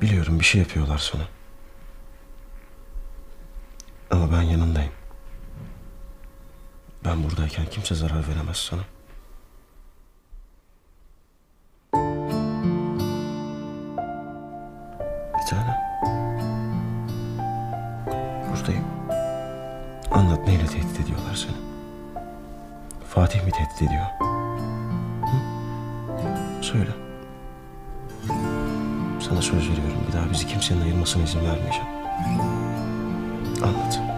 Biliyorum bir şey yapıyorlar sana. Ama ben yanındayım. Ben buradayken kimse zarar veremez sana. Bir tane. Buradayım. Anlat neyle tehdit ediyorlar seni? Fatih mi tehdit ediyor? Hı? Söyle. Sana söz veriyorum bir daha bizi kimsenin ayırmasına izin vermeyeceğim. Anlat.